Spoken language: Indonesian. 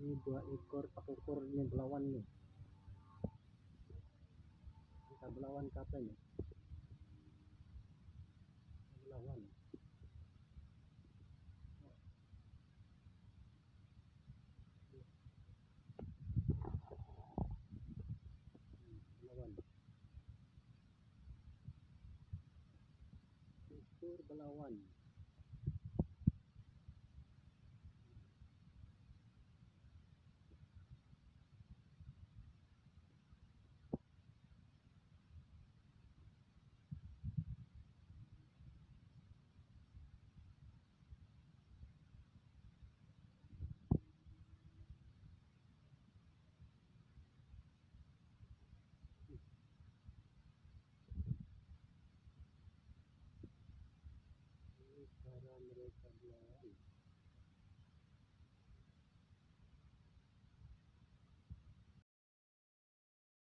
dua ekor pakai ini belawan nih. Kita belawan kata ini belawan. Belawan. Ekor belawan ధర నిరోధకమైన